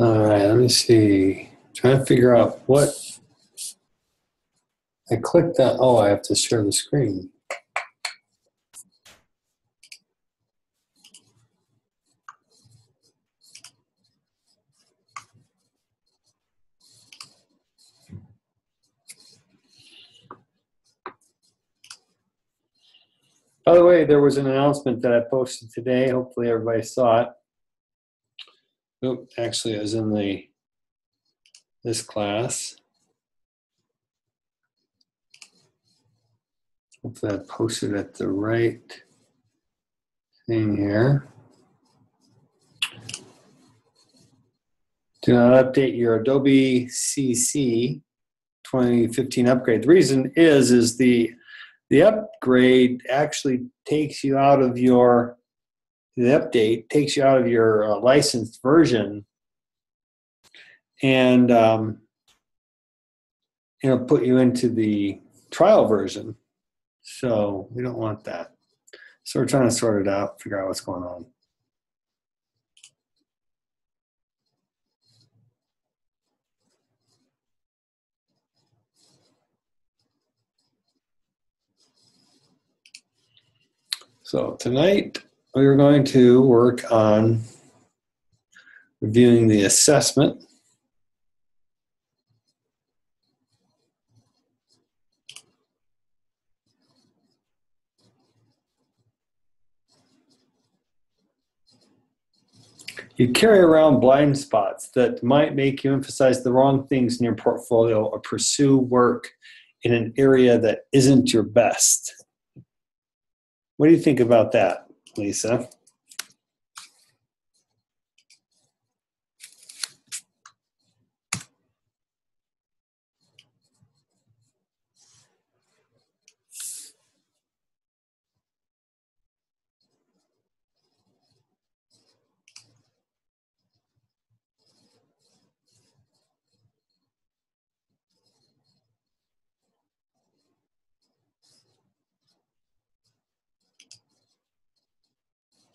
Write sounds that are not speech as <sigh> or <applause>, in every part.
All right, let me see. I'm Trying to figure out what. I clicked that. Oh, I have to share the screen. By the way, there was an announcement that I posted today. Hopefully, everybody saw it. Oop, actually, it was in the this class. Hopefully, I posted at the right thing here. Do not update your Adobe CC 2015 upgrade. The reason is is the the upgrade actually takes you out of your the update takes you out of your uh, licensed version. And um, it'll put you into the trial version. So we don't want that. So we're trying to sort it out figure out what's going on. So tonight we are going to work on reviewing the assessment. You carry around blind spots that might make you emphasize the wrong things in your portfolio or pursue work in an area that isn't your best. What do you think about that, Lisa?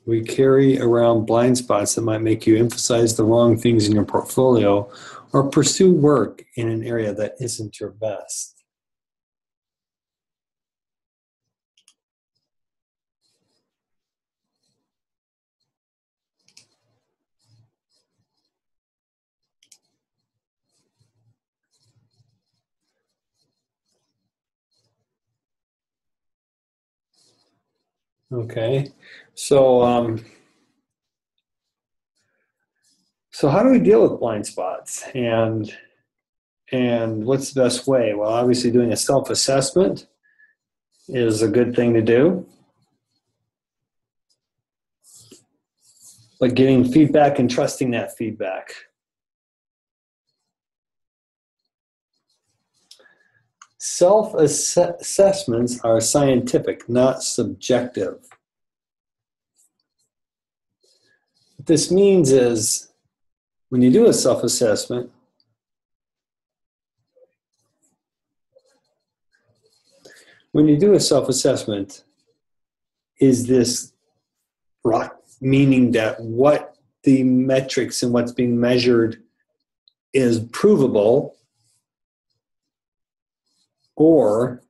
We carry around blind spots that might make you emphasize the wrong things in your portfolio or pursue work in an area that isn't your best. Okay, so um, so how do we deal with blind spots and and what's the best way? Well, obviously, doing a self assessment is a good thing to do. But getting feedback and trusting that feedback. Self assessments are scientific, not subjective. What this means is when you do a self assessment, when you do a self assessment, is this rock meaning that what the metrics and what's being measured is provable or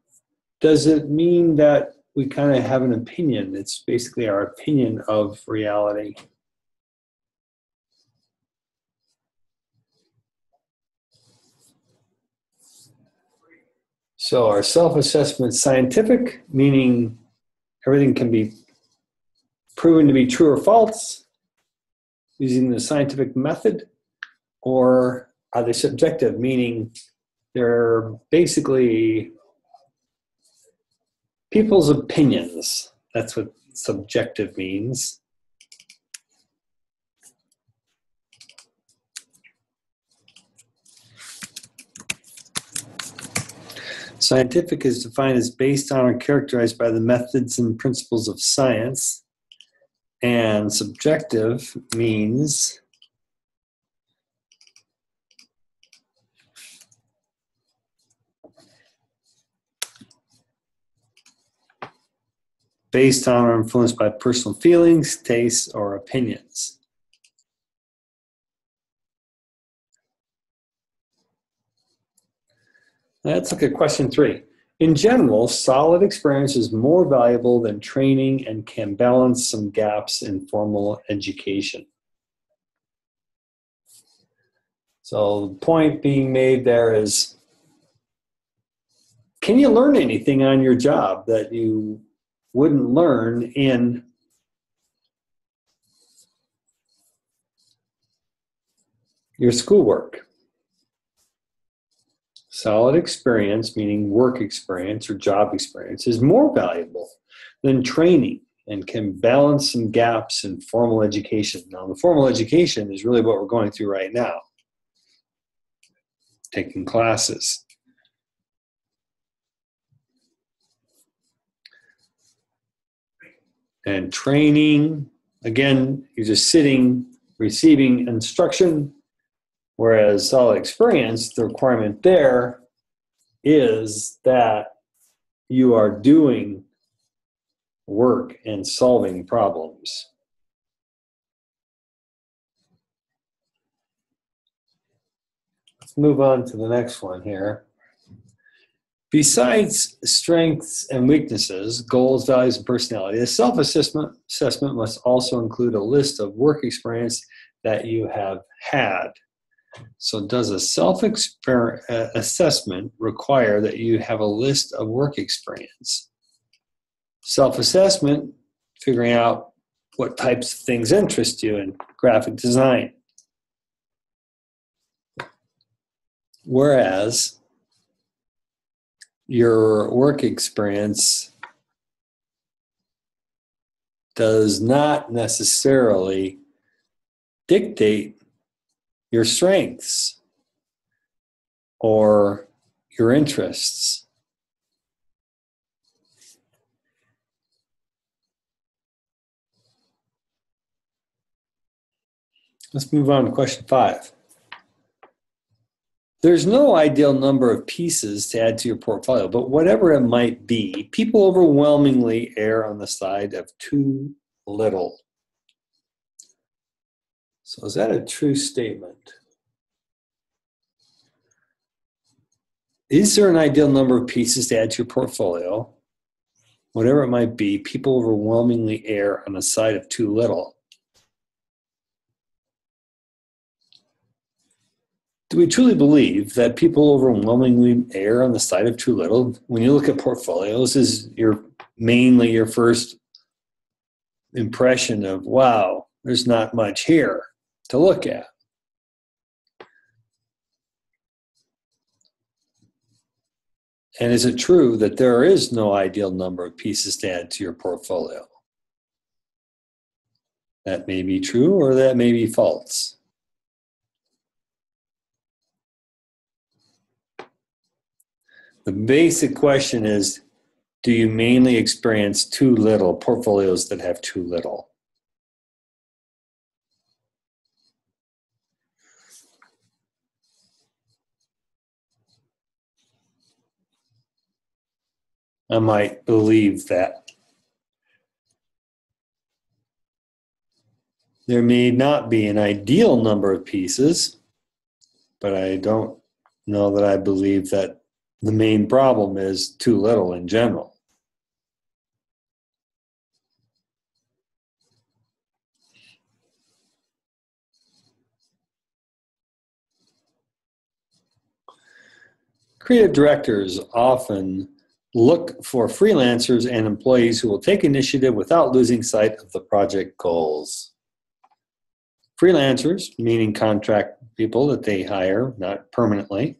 does it mean that we kind of have an opinion? It's basically our opinion of reality. So our self-assessment scientific, meaning everything can be proven to be true or false using the scientific method, or are they subjective, meaning they're basically people's opinions. That's what subjective means. Scientific is defined as based on or characterized by the methods and principles of science. And subjective means based on or influenced by personal feelings, tastes, or opinions. Let's look at question three. In general, solid experience is more valuable than training and can balance some gaps in formal education. So the point being made there is, can you learn anything on your job that you wouldn't learn in your schoolwork? Solid experience, meaning work experience or job experience, is more valuable than training and can balance some gaps in formal education. Now, the formal education is really what we're going through right now taking classes. And training, again, you're just sitting, receiving instruction, Whereas solid experience, the requirement there is that you are doing work and solving problems. Let's move on to the next one here. Besides strengths and weaknesses, goals, values, and personality, a self assessment assessment must also include a list of work experience that you have had. So, does a self uh, assessment require that you have a list of work experience? Self assessment, figuring out what types of things interest you in graphic design. Whereas your work experience does not necessarily dictate your strengths or your interests. Let's move on to question five. There's no ideal number of pieces to add to your portfolio, but whatever it might be, people overwhelmingly err on the side of too little. So, is that a true statement? Is there an ideal number of pieces to add to your portfolio? Whatever it might be, people overwhelmingly err on the side of too little. Do we truly believe that people overwhelmingly err on the side of too little? When you look at portfolios, is your mainly your first impression of wow, there's not much here to look at. And is it true that there is no ideal number of pieces to add to your portfolio? That may be true or that may be false. The basic question is do you mainly experience too little portfolios that have too little? I might believe that. There may not be an ideal number of pieces, but I don't know that I believe that the main problem is too little in general. Creative directors often look for freelancers and employees who will take initiative without losing sight of the project goals. Freelancers, meaning contract people that they hire, not permanently.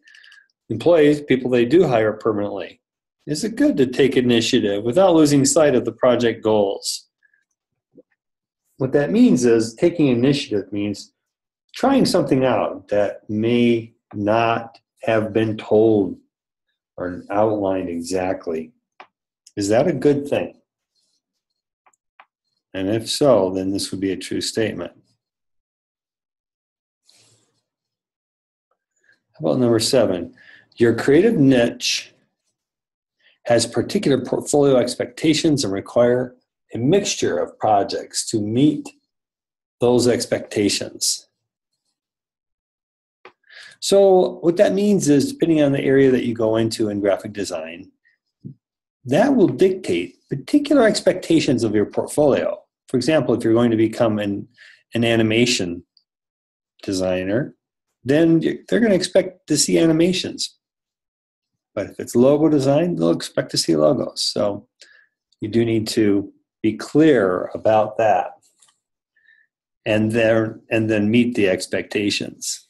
Employees, people they do hire permanently. Is it good to take initiative without losing sight of the project goals? What that means is taking initiative means trying something out that may not have been told or outlined exactly. Is that a good thing? And if so, then this would be a true statement. How about number seven? Your creative niche has particular portfolio expectations and require a mixture of projects to meet those expectations. So what that means is, depending on the area that you go into in graphic design, that will dictate particular expectations of your portfolio. For example, if you're going to become an, an animation designer, then they're going to expect to see animations. But if it's logo design, they'll expect to see logos. So you do need to be clear about that and then and then meet the expectations.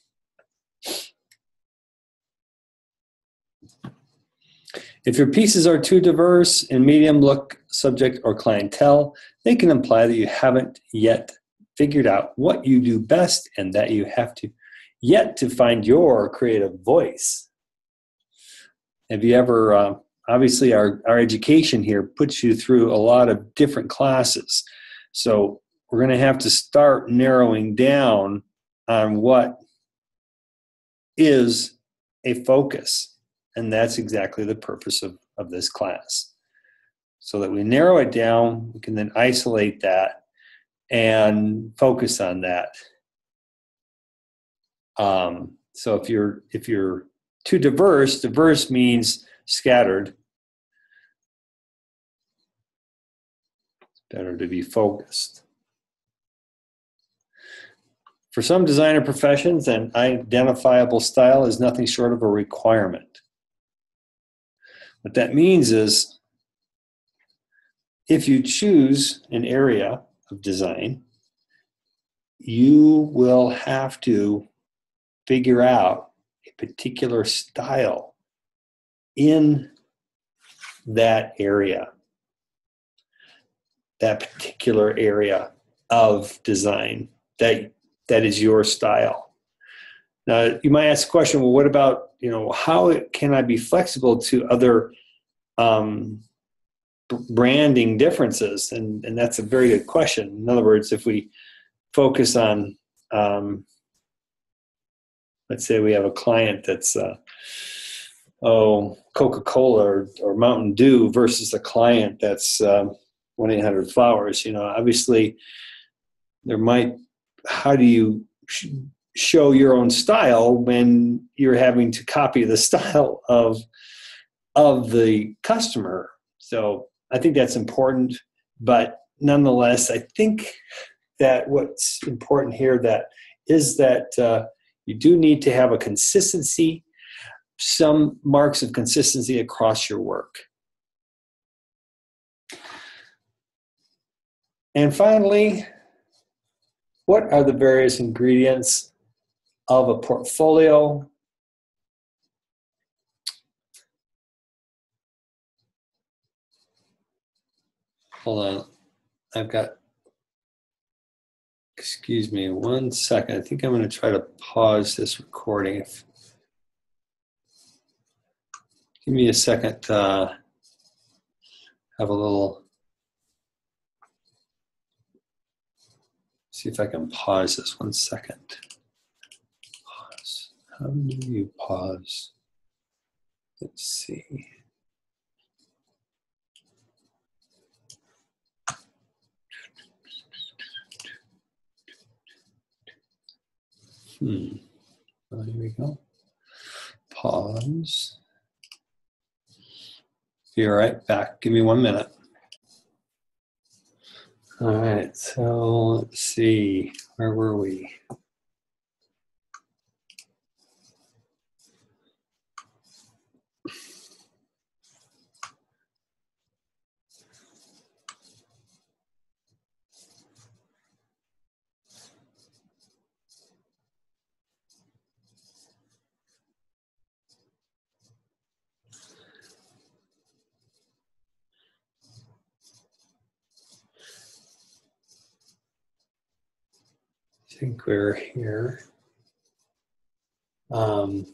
If your pieces are too diverse in medium, look, subject, or clientele, they can imply that you haven't yet figured out what you do best and that you have to yet to find your creative voice. Have you ever, uh, obviously, our, our education here puts you through a lot of different classes. So we're going to have to start narrowing down on what is a focus. And that's exactly the purpose of, of this class. So that we narrow it down, we can then isolate that and focus on that. Um, so if you're if you're too diverse, diverse means scattered. It's better to be focused. For some designer professions, an identifiable style is nothing short of a requirement. What that means is if you choose an area of design, you will have to figure out particular style in that area, that particular area of design that that is your style. Now, you might ask the question, well, what about, you know, how can I be flexible to other um, branding differences? And, and that's a very good question. In other words, if we focus on, um, let's say we have a client that's, uh, oh, Coca Cola or, or, Mountain Dew versus a client that's um, 1 800 Flowers, you know, obviously there might how do you sh- show your own style when you're having to copy the <laughs> style of of the customer? So i think that's important but nonetheless i think that what's important here that is that uh, you do need to have a consistency some marks of consistency across your work and finally what are the various ingredients of a portfolio? Hold on. I've got, excuse me one second. I think I'm going to try to pause this recording. If, give me a second. Uh, have a little see if I can pause this one second. Pause. How do you pause? Let's see. Hmm. Here we go. Pause. Be right back. Give me one minute. All right, so let's see, where were we? Think we're here. Um,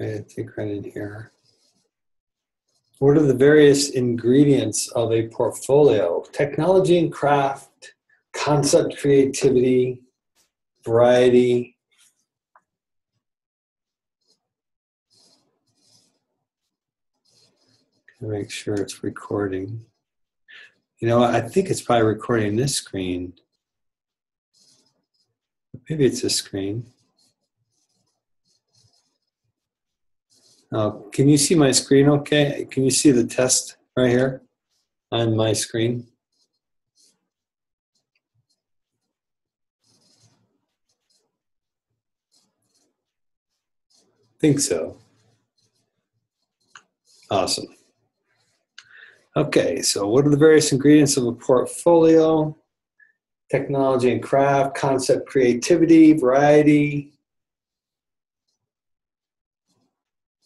I think right in here. What are the various ingredients of a portfolio? Technology and craft, concept creativity, variety, make sure it's recording. You know, I think it's probably recording this screen. Maybe it's this screen. Oh, can you see my screen okay? Can you see the test right here on my screen? think so. Awesome. Okay, so what are the various ingredients of a portfolio? Technology and craft, concept creativity, variety,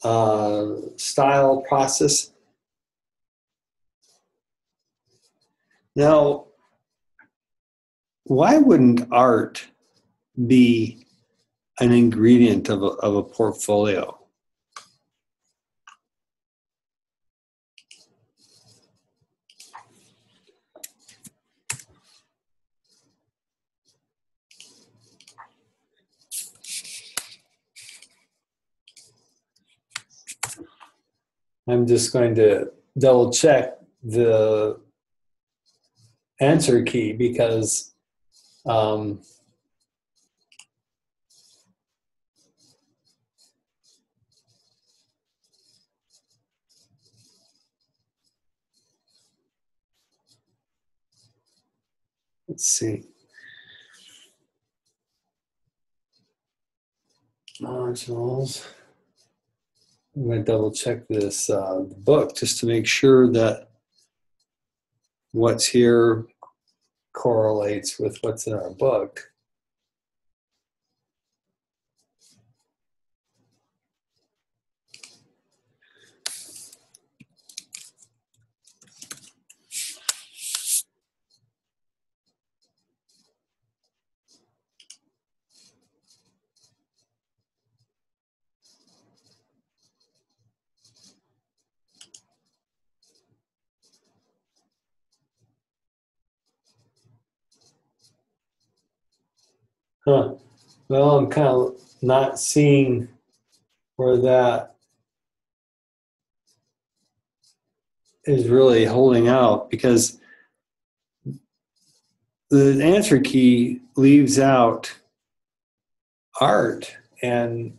uh, style, process. Now, why wouldn't art be an ingredient of a, of a portfolio? I'm just going to double check the answer key because um, let's see. Modules. I'm going to double check this uh, book just to make sure that what's here correlates with what's in our book. Huh. Well, I'm kind of not seeing where that is really holding out because the answer key leaves out art and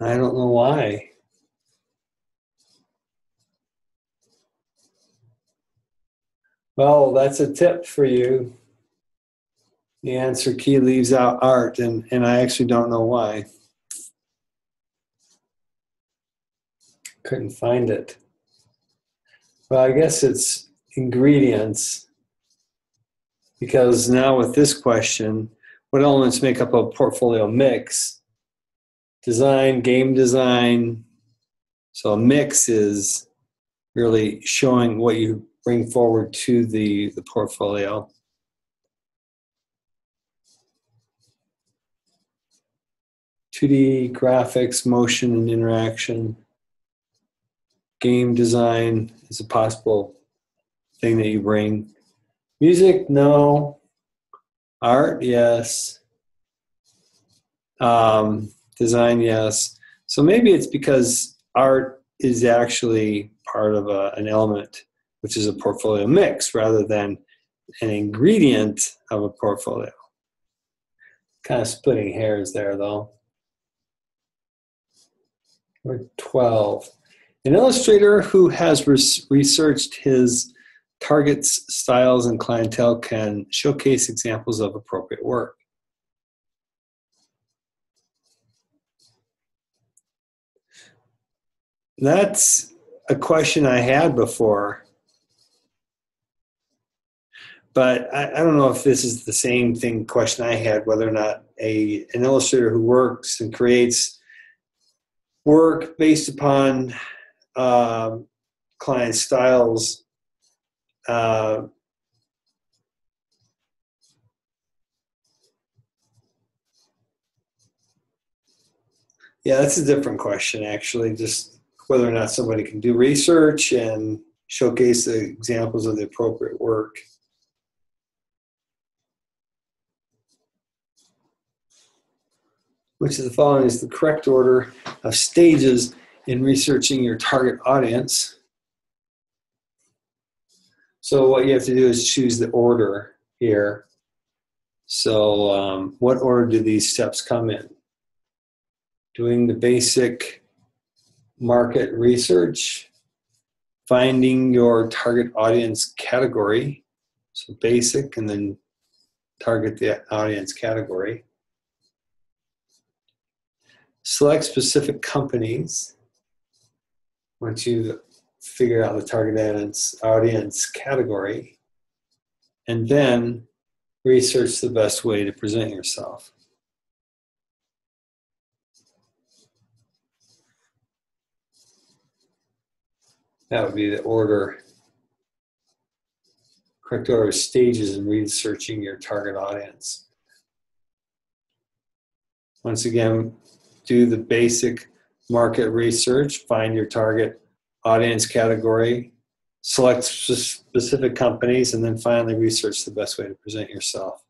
I don't know why. Well, that's a tip for you. The answer key leaves out art, and, and I actually don't know why. Couldn't find it. Well, I guess it's ingredients. Because now with this question, what elements make up a portfolio mix? Design, game design. So a mix is really showing what you bring forward to the, the portfolio. Two D graphics, motion, and interaction. Game design is a possible thing that you bring. Music, no. Art, yes. Um, design, yes. So maybe it's because art is actually part of a, an element which is a portfolio mix rather than an ingredient of a portfolio. Kind of splitting hairs there though. Number 12. An illustrator who has res- researched his targets, styles, and clientele can showcase examples of appropriate work. That's a question I had before but I, I, don't know if this is the same thing question I had whether or not a an illustrator who works and creates work based upon uh, client styles uh, yeah that's a different question actually just whether or not somebody can do research and showcase the examples of the appropriate work which of the following is the correct order of stages in researching your target audience. So what you have to do is choose the order here. So um, what order do these steps come in? Doing the basic market research, finding your target audience category, so basic and then target the audience category. Select specific companies once you figure out the target audience, audience category, and then research the best way to present yourself. That would be the order, correct order of stages in researching your target audience. Once again, do the basic market research, find your target audience category, select specific companies, and then finally research the best way to present yourself.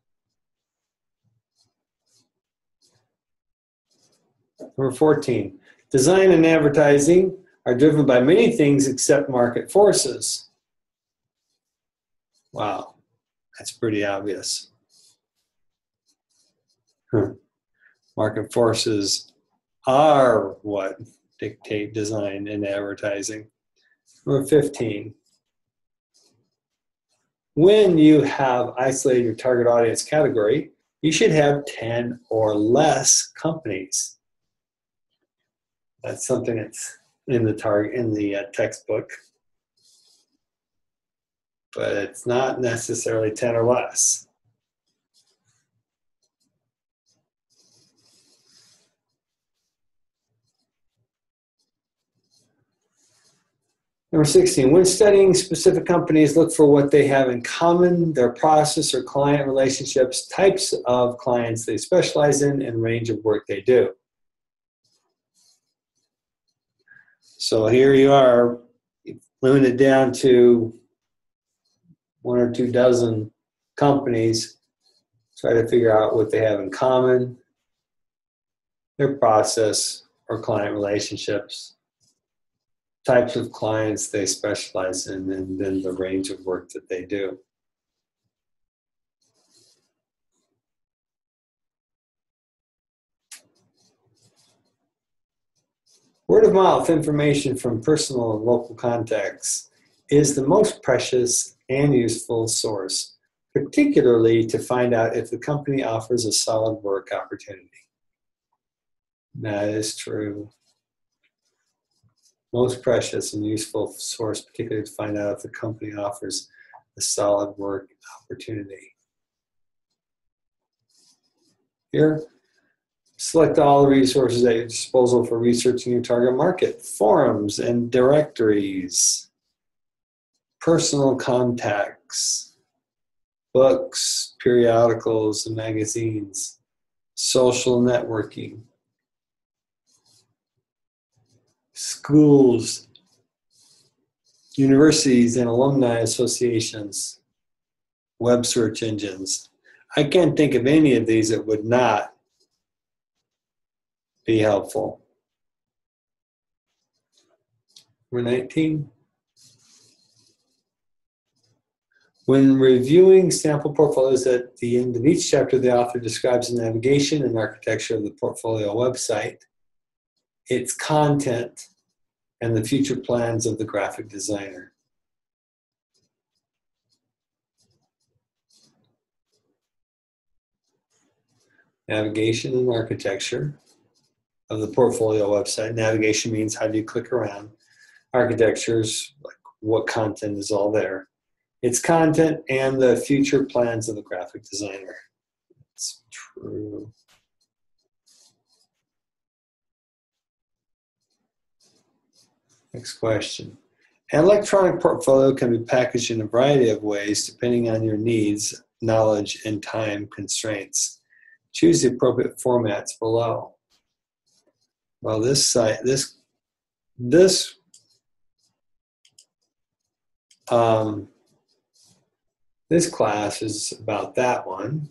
Number 14, design and advertising are driven by many things except market forces. Wow, that's pretty obvious. Huh. Market forces are what dictate design and advertising. Number 15. When you have isolated your target audience category, you should have 10 or less companies. That's something that's in the target in the uh, textbook, but it's not necessarily 10 or less. Number 16, when studying specific companies, look for what they have in common, their process or client relationships, types of clients they specialize in, and range of work they do. So here you are, limited down to one or two dozen companies. Try to figure out what they have in common, their process or client relationships, types of clients they specialize in, and then the range of work that they do. Word of mouth information from personal and local contacts is the most precious and useful source, particularly to find out if the company offers a solid work opportunity. That is true. Most precious and useful source, particularly to find out if the company offers a solid work opportunity. Here, Select all the resources at your disposal for researching your target market forums and directories, personal contacts, books, periodicals, and magazines, social networking, schools, universities, and alumni associations, web search engines. I can't think of any of these that would not be helpful. Number 19. When reviewing sample portfolios at the end of each chapter, the author describes the navigation and architecture of the portfolio website, its content, and the future plans of the graphic designer. Navigation and architecture of the portfolio website. Navigation means how do you click around. Architectures, like what content is all there. It's content and the future plans of the graphic designer. It's true. Next question. An electronic portfolio can be packaged in a variety of ways depending on your needs, knowledge, and time constraints. Choose the appropriate formats below. Well, this site, this, this, um, this class is about that one.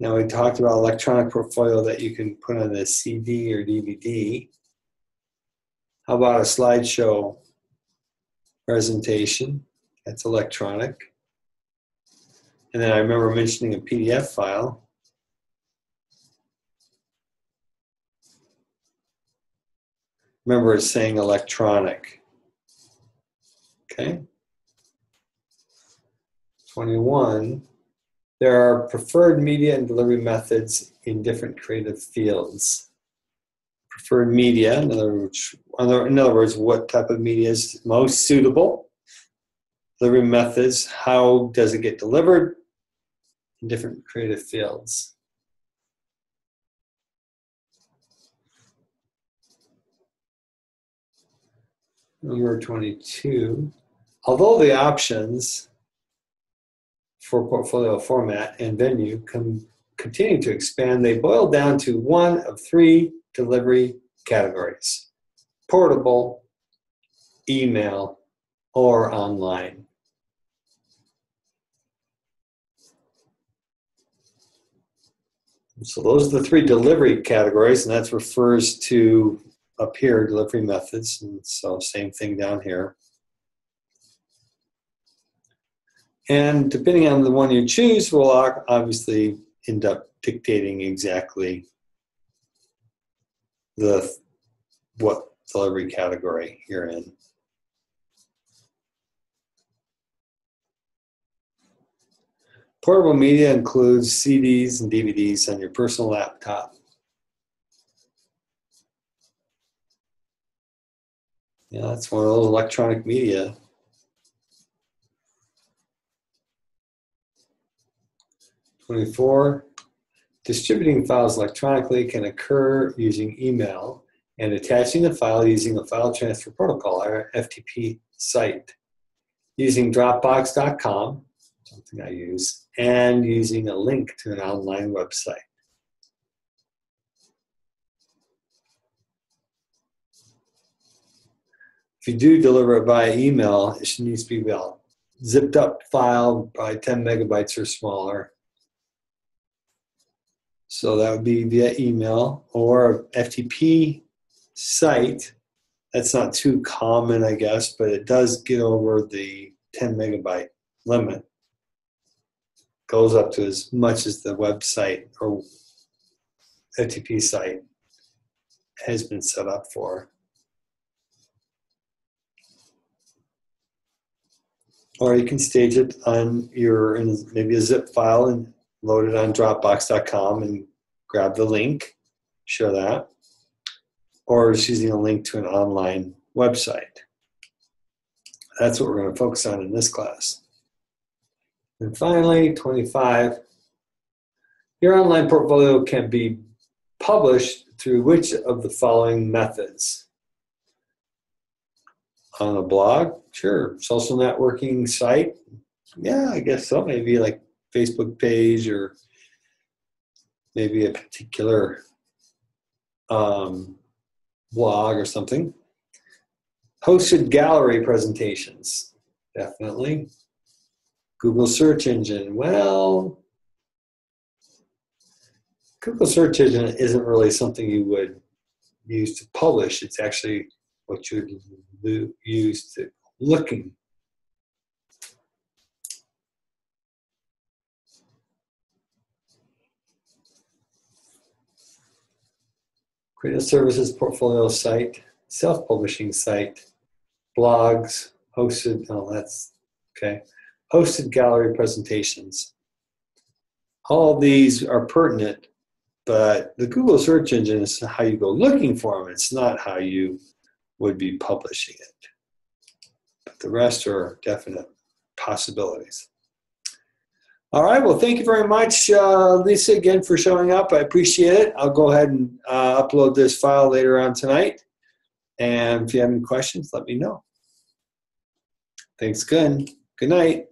Now we talked about electronic portfolio that you can put on a CD or DVD. How about a slideshow presentation? That's electronic. And then I remember mentioning a PDF file. Remember it's saying electronic. Okay. 21. There are preferred media and delivery methods in different creative fields. Preferred media, in other words, in other words, what type of media is most suitable? Delivery methods, how does it get delivered in different creative fields? Number 22. Although the options for portfolio format and venue can continue to expand, they boil down to one of three delivery categories portable, email, or online. So those are the three delivery categories, and that refers to up here delivery methods. And so same thing down here. And depending on the one you choose, will obviously end up dictating exactly the what delivery category you're in. Portable media includes CDs and DVDs on your personal laptop. Yeah, that's one of those electronic media. 24. Distributing files electronically can occur using email and attaching the file using a file transfer protocol or FTP site. Using Dropbox.com, something I use, and using a link to an online website. If you do deliver it via email, it needs to be about zipped up file, probably 10 megabytes or smaller. So that would be via email or FTP site. That's not too common, I guess, but it does get over the 10 megabyte limit. Goes up to as much as the website or FTP site has been set up for. Or you can stage it on your maybe a zip file and load it on Dropbox.com and grab the link, share that, or just using a link to an online website. That's what we're going to focus on in this class. And finally, 25, your online portfolio can be published through which of the following methods? On a blog? Sure. Social networking site? Yeah, I guess so. Maybe like Facebook page or maybe a particular um, blog or something. Hosted gallery presentations, definitely. Google search engine, well, Google search engine isn't really something you would use to publish. It's actually what you would use to looking Creative services portfolio site, self-publishing site, blogs, hosted, oh, that's okay, hosted gallery presentations. All these are pertinent, but the Google search engine is how you go looking for them. It's not how you would be publishing it. But the rest are definite possibilities. All right. Well, thank you very much, uh, Lisa, again for showing up. I appreciate it. I'll go ahead and uh, upload this file later on tonight. And if you have any questions, let me know. Thanks, good. Good night.